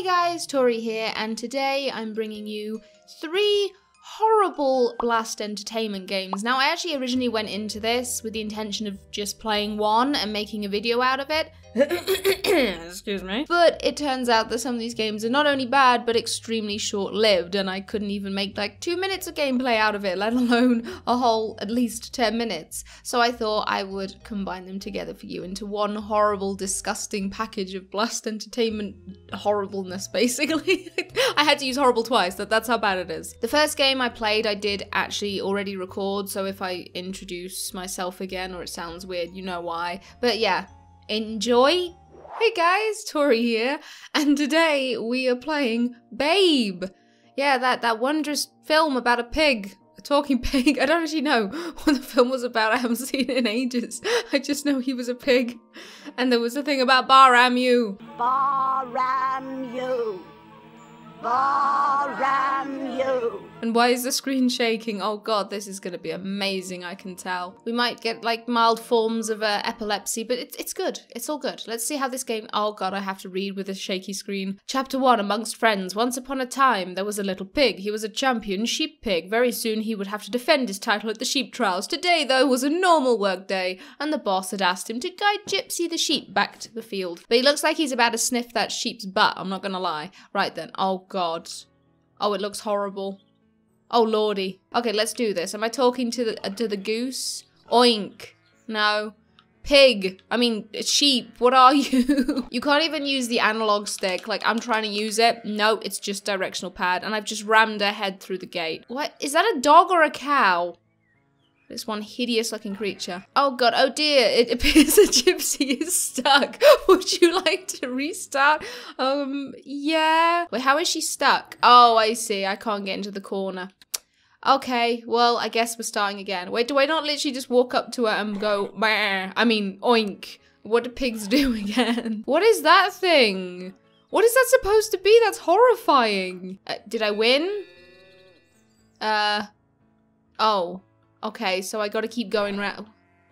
Hey guys, Tori here, and today I'm bringing you three horrible Blast Entertainment games. Now, I actually originally went into this with the intention of just playing one and making a video out of it. Excuse me. But it turns out that some of these games are not only bad, but extremely short lived, and I couldn't even make like two minutes of gameplay out of it, let alone a whole at least 10 minutes. So I thought I would combine them together for you into one horrible, disgusting package of Blast Entertainment horribleness, basically. I had to use horrible twice, that, that's how bad it is. The first game I played, I did actually already record, so if I introduce myself again or it sounds weird, you know why. But yeah, enjoy. Hey guys, Tori here, and today we are playing Babe. Yeah, that, that wondrous film about a pig. A talking pig. I don't actually know what the film was about. I haven't seen it in ages. I just know he was a pig. And there was a thing about Baa-Ram-Ewe. Baa-Ram-Ewe. Baa-Ram-Ewe. And why is the screen shaking? Oh god, this is going to be amazing, I can tell. We might get like mild forms of uh, epilepsy, but it's, it's good. It's all good. Let's see how this game... Oh god, I have to read with a shaky screen. Chapter 1, Amongst Friends. Once upon a time, there was a little pig. He was a champion sheep pig. Very soon he would have to defend his title at the sheep trials. Today, though, was a normal work day, and the boss had asked him to guide Gypsy the sheep back to the field. But he looks like he's about to sniff that sheep's butt, I'm not gonna lie. Right then. Oh god. Oh, it looks horrible. Oh lordy. Okay, let's do this. Am I talking to the uh, to the goose? Oink. No. Pig. I mean, sheep. What are you? you can't even use the analog stick. Like, I'm trying to use it. No, it's just directional pad. And I've just rammed her head through the gate. What? Is that a dog or a cow? This one hideous looking creature. Oh god, oh dear, it appears the gypsy is stuck. Would you like to restart? Um, yeah. Wait, how is she stuck? Oh, I see, I can't get into the corner. Okay, well, I guess we're starting again. Wait, do I not literally just walk up to her and go, Meh. I mean, oink. What do pigs do again? What is that thing? What is that supposed to be? That's horrifying. Uh, did I win? Uh, oh. Okay, so I gotta keep going round.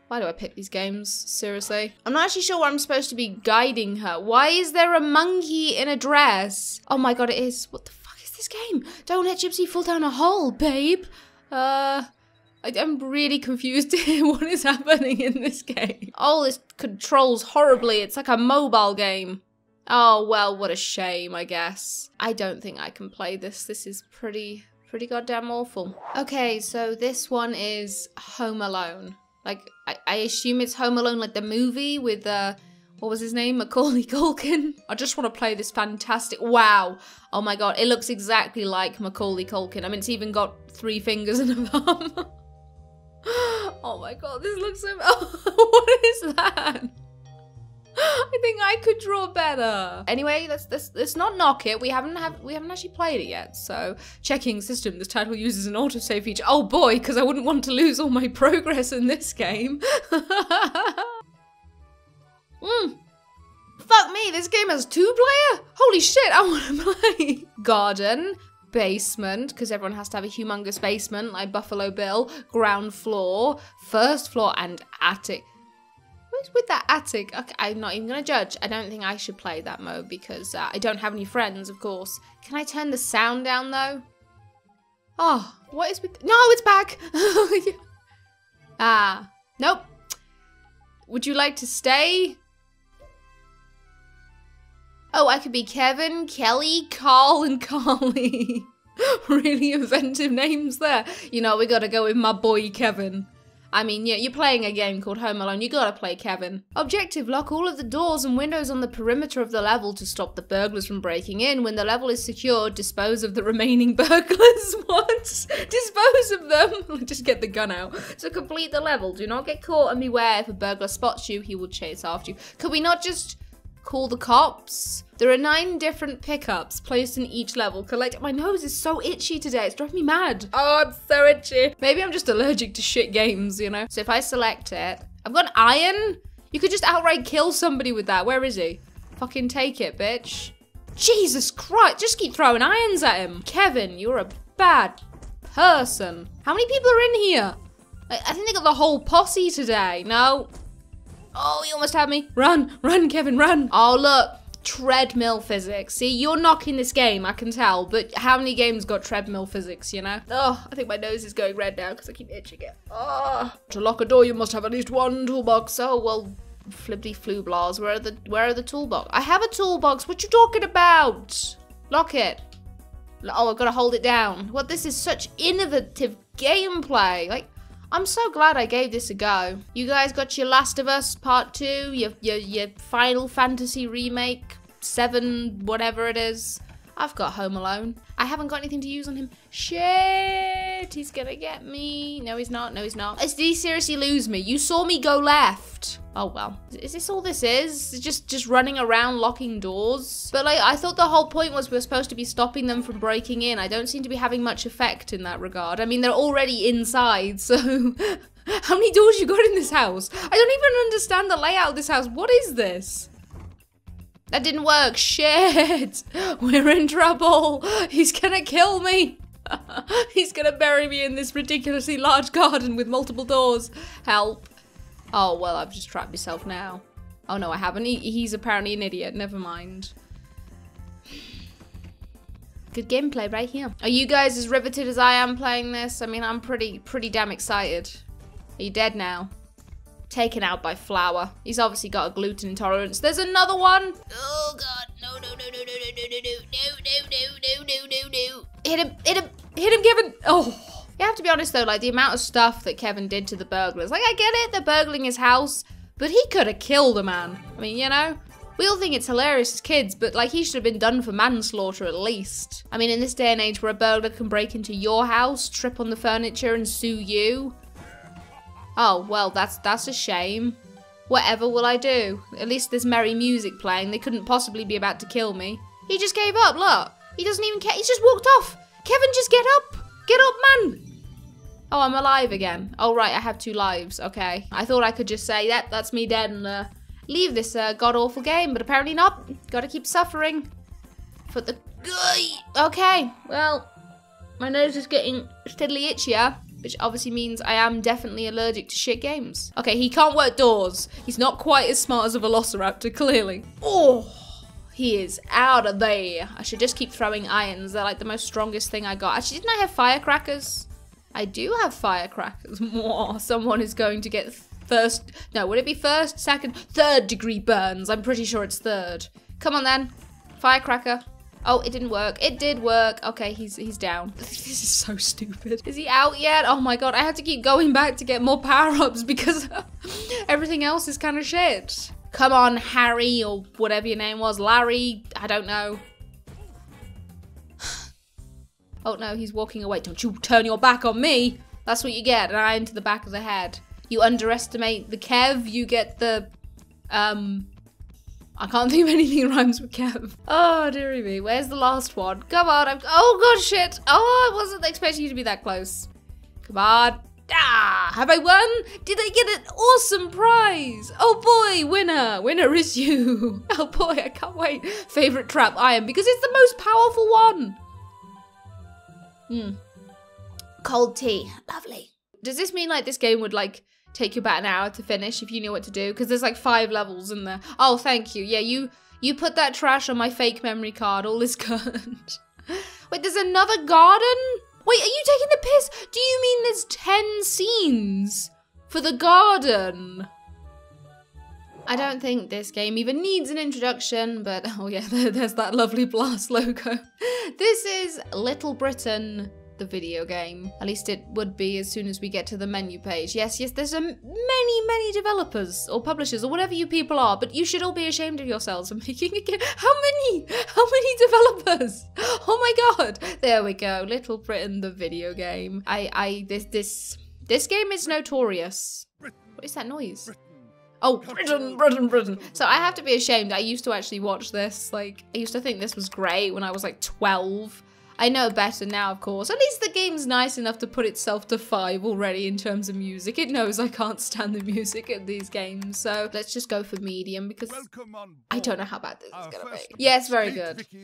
Why do I pick these games? Seriously? I'm not actually sure where I'm supposed to be guiding her. Why is there a monkey in a dress? Oh my god, it is. What the this game? Don't let Gypsy fall down a hole, babe. Uh... I, am really confused what is happening in this game? Oh, this controls horribly. It's like a mobile game. Oh, well, what a shame, I guess. I don't think I can play this. This is pretty pretty goddamn awful. Okay, so this one is Home Alone. Like, I, I assume it's Home Alone, like the movie with, uh, what was his name? Macaulay Culkin? I just want to play this fantastic, wow. Oh my god, it looks exactly like Macaulay Culkin. I mean, it's even got three fingers and a thumb. oh my god, this looks so, what is that? I think I could draw better. Anyway, let's let's let's not knock it. We haven't have we haven't actually played it yet. So checking system. This title uses an autosave feature. Oh boy, because I wouldn't want to lose all my progress in this game. This game has two player? Holy shit, I want to play. Garden, basement, because everyone has to have a humongous basement like Buffalo Bill, ground floor, first floor, and attic What's with that attic? Okay, I'm not even gonna judge. I don't think I should play that mode because uh, I don't have any friends, of course. Can I turn the sound down though? Oh, what is with? No, it's back. ah, nope. Would you like to stay? Oh, I could be Kevin, Kelly, Carl, and Carly. really inventive names there. You know, we gotta go with my boy Kevin. I mean, yeah, you're playing a game called Home Alone, you gotta play Kevin. Objective, lock all of the doors and windows on the perimeter of the level to stop the burglars from breaking in. When the level is secured, dispose of the remaining burglars. what? dispose of them? Just get the gun out. To complete the level, do not get caught and beware if a burglar spots you, he will chase after you. Could we not just call the cops. There are nine different pickups placed in each level. Collect. My nose is so itchy today. It's driving me mad. Oh, it's so itchy. Maybe I'm just allergic to shit games, you know? So if I select it, I've got an iron. You could just outright kill somebody with that. Where is he? Fucking take it, bitch. Jesus Christ. Just keep throwing irons at him. Kevin, you're a bad person. How many people are in here? I think they got the whole posse today. No, Oh, he almost had me. Run, run, Kevin, run. Oh, look. treadmill physics. See, you're knocking this game, I can tell, but how many games got treadmill physics, you know? Oh, I think my nose is going red now because I keep itching it. Oh. To lock a door, you must have at least one toolbox. Oh, well, flippity flu. Where are the where are the toolbox? I have a toolbox. What you talking about? Lock it. Oh, I've got to hold it down. What? This is such innovative gameplay. Like, I'm so glad I gave this a go. You guys got your Last of Us Part 2, your, your, your Final Fantasy Remake, 7, whatever it is. I've got Home Alone. I haven't got anything to use on him. Shit, he's gonna get me. No, he's not. No, he's not. Did he seriously lose me? You saw me go left. Oh, well. Is this all this is? Just just running around locking doors? But like, I thought the whole point was we are supposed to be stopping them from breaking in. I don't seem to be having much effect in that regard. I mean, they're already inside, so... How many doors you got in this house? I don't even understand the layout of this house. What is this? That didn't work. Shit. We're in trouble. He's gonna kill me. He's gonna bury me in this ridiculously large garden with multiple doors. Help. Oh, well, I've just trapped myself now. Oh, no, I haven't. He, he's apparently an idiot. Never mind. Good gameplay right here. Are you guys as riveted as I am playing this? I mean, I'm pretty, pretty damn excited. Are you dead now? Taken out by Flour. He's obviously got a gluten intolerance. There's another one. Oh god, no, no, no, no, no, no, no, no, no, no, no, no, no, no. Hit him, hit him, hit him, Kevin. Oh. You have to be honest though, like the amount of stuff that Kevin did to the burglars. Like I get it, they're burgling his house, but he could have killed a man. I mean, you know, we all think it's hilarious as kids, but like he should have been done for manslaughter at least. I mean, in this day and age where a burglar can break into your house, trip on the furniture and sue you, Oh, well, that's that's a shame. Whatever will I do? At least there's merry music playing. They couldn't possibly be about to kill me. He just gave up, look. He doesn't even care. He's just walked off. Kevin, just get up. Get up, man. Oh, I'm alive again. Oh, right, I have two lives. Okay. I thought I could just say, that that's me dead and uh, leave this uh, god-awful game, but apparently not. Gotta keep suffering. For the... Okay, well, my nose is getting steadily itchier which obviously means I am definitely allergic to shit games. Okay, he can't work doors. He's not quite as smart as a Velociraptor, clearly. Oh, he is out of there. I should just keep throwing irons. They're like the most strongest thing I got. Actually, didn't I have firecrackers? I do have firecrackers. More. Someone is going to get first. No, would it be first, second, third degree burns? I'm pretty sure it's third. Come on then. Firecracker. Oh, it didn't work. It did work. Okay, he's he's down. This is so stupid. Is he out yet? Oh my god, I have to keep going back to get more power-ups because everything else is kind of shit. Come on, Harry, or whatever your name was. Larry, I don't know. oh no, he's walking away. Don't you turn your back on me. That's what you get, an eye into the back of the head. You underestimate the Kev, you get the, um, I can't think of anything rhymes with Kev. Oh, dearie me. Where's the last one? Come on. I'm oh, god, shit. Oh, I wasn't expecting you to be that close. Come on. Ah, have I won? Did I get an awesome prize? Oh boy, winner. Winner is you. Oh boy, I can't wait. Favorite trap I am because it's the most powerful one. Hmm. Cold tea. Lovely. Does this mean like this game would like take you about an hour to finish if you knew what to do because there's like five levels in there. Oh, thank you. Yeah, you you put that trash on my fake memory card. All is good. Wait, there's another garden? Wait, are you taking the piss? Do you mean there's 10 scenes for the garden? I don't think this game even needs an introduction, but oh yeah, there's that lovely blast logo. This is Little Britain the video game. At least it would be as soon as we get to the menu page. Yes, yes, there's a many, many developers or publishers or whatever you people are, but you should all be ashamed of yourselves for making a game. How many? How many developers? Oh my god. There we go. Little Britain, the video game. I, I, this, this, this game is notorious. What is that noise? Oh, Britain, Britain, Britain. So I have to be ashamed. I used to actually watch this. Like, I used to think this was great when I was like 12. I know better now, of course. At least the game's nice enough to put itself to five already in terms of music. It knows I can't stand the music in these games, so let's just go for medium because I don't know how bad this Our is gonna be. Yes, very good.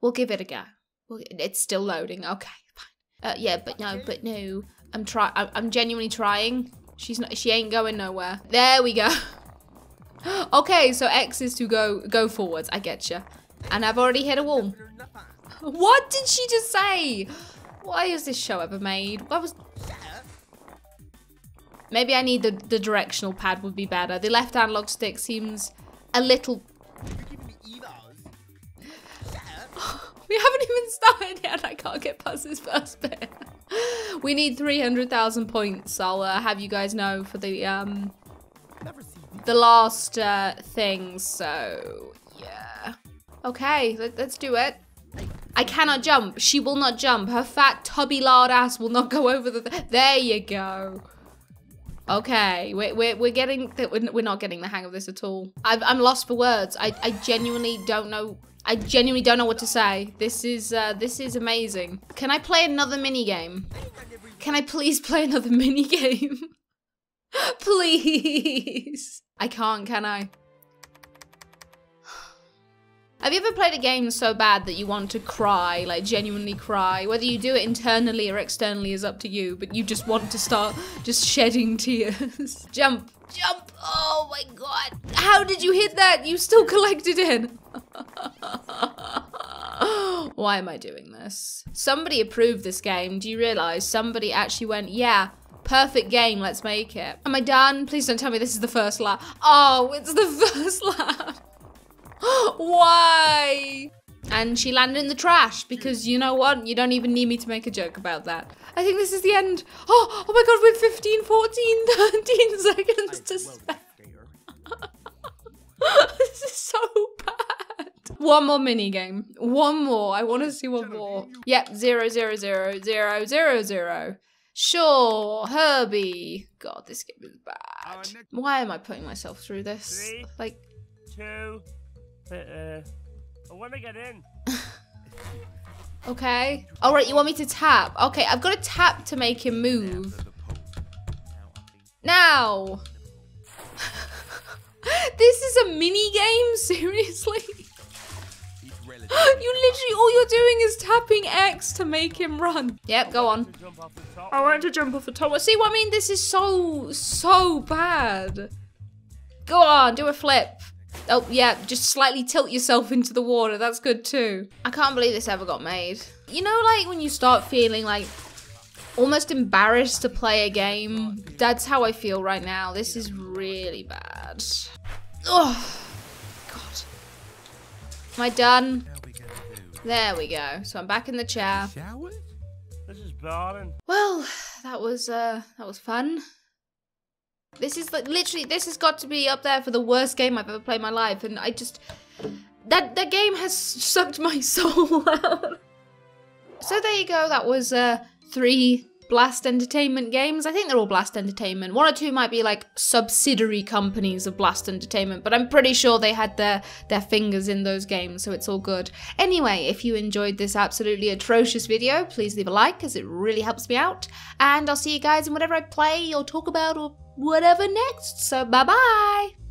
We'll give it a go. We'll, it's still loading. Okay, fine. Uh, yeah, but no, but no. I'm try. I'm genuinely trying. She's not. She ain't going nowhere. There we go. okay, so X is to go go forwards. I get you. And I've already hit a wall. What did she just say? Why is this show ever made? What was... Maybe I need the, the directional pad would be better. The left analog stick seems a little... we haven't even started yet. I can't get past this first bit. we need 300,000 points. I'll uh, have you guys know for the um the last uh, thing. So. Okay, let, let's do it. I cannot jump. She will not jump. Her fat, tubby, lard ass will not go over the... Th there you go. Okay, we're, we're, we're getting... We're not getting the hang of this at all. i am lost for words. I, I genuinely don't know... I genuinely don't know what to say. This is, uh, this is amazing. Can I play another mini game? Can I please play another mini game? please. I can't, can I? Have you ever played a game so bad that you want to cry, like genuinely cry? Whether you do it internally or externally is up to you, but you just want to start just shedding tears. jump, jump, oh my god. How did you hit that? You still collected it. Why am I doing this? Somebody approved this game. Do you realize somebody actually went, yeah, perfect game, let's make it. Am I done? Please don't tell me this is the first lap. Oh, it's the first lap. Why? And she landed in the trash because you know what? You don't even need me to make a joke about that. I think this is the end. Oh, oh my god, with 15, 14, 13 seconds to spare. this is so bad. One more mini game. One more. I want to see one more. Yep, zero, zero, zero, zero, zero, zero. Sure, Herbie. God, this game is bad. Why am I putting myself through this? Like, two, Uh, uh, oh, I want to get in. okay. All right, you want me to tap? Okay, I've got to tap to make him move. Now. this is a mini game? Seriously? you literally, all you're doing is tapping X to make him run. Yep, go on. I want to jump off the top. See what I mean? This is so, so bad. Go on, do a flip. Oh, yeah, just slightly tilt yourself into the water. That's good too. I can't believe this ever got made. You know, like when you start feeling like almost embarrassed to play a game? That's how I feel right now. This is really bad. Oh, God. Am I done? There we go. So I'm back in the chair. This is boring. Well, that was, uh, that was fun. This is like literally this has got to be up there for the worst game I've ever played in my life, and I just that that game has sucked my soul out. So there you go. That was uh, three Blast Entertainment games. I think they're all Blast Entertainment. One or two might be like subsidiary companies of Blast Entertainment, but I'm pretty sure they had their their fingers in those games, so it's all good. Anyway, if you enjoyed this absolutely atrocious video, please leave a like as it really helps me out. And I'll see you guys in whatever I play or talk about or whatever next. So bye bye.